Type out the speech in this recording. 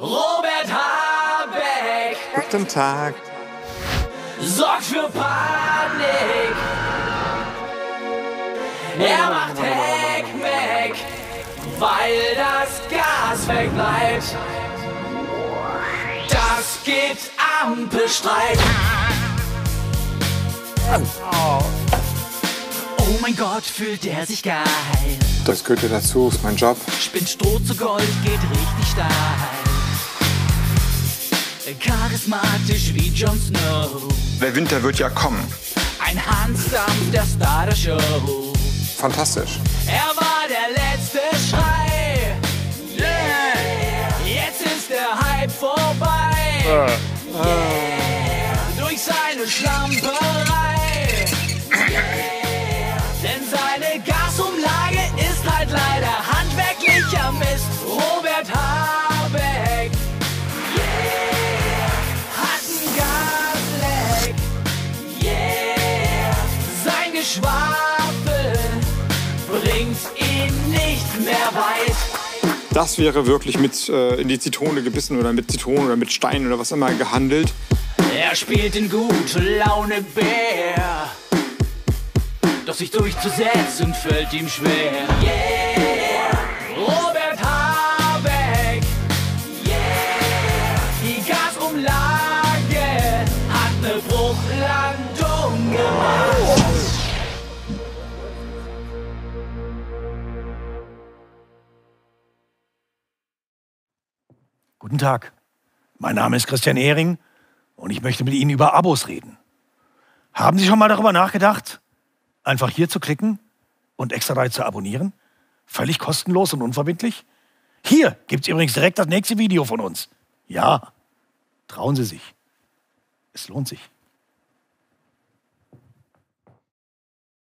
Robert Habeck Guten Tag. sorgt für Panik. Er macht Heckmeck, weil das Gas wegbleibt. Das gibt Ampelstreit. Oh mein Gott, fühlt er sich geil. Das gehört ja dazu, ist mein Job. Spinnt Stroh zu Gold, geht richtig steil. Charismatisch wie Jon Snow. Der Winter wird ja kommen. Ein Hansdampf der Star der Show. Fantastisch. Er Geschwafel bringt ihn nicht mehr weit. Das wäre wirklich mit äh, in die Zitrone gebissen oder mit Zitronen oder mit Steinen oder was immer gehandelt. Er spielt den gute Laune Bär. Doch sich durchzusetzen fällt ihm schwer. Yeah! Robert Habeck. Yeah! Die Gasumlage Guten Tag. Mein Name ist Christian Ehring und ich möchte mit Ihnen über Abos reden. Haben Sie schon mal darüber nachgedacht, einfach hier zu klicken und extra drei zu abonnieren? Völlig kostenlos und unverbindlich? Hier gibt's übrigens direkt das nächste Video von uns. Ja, trauen Sie sich. Es lohnt sich.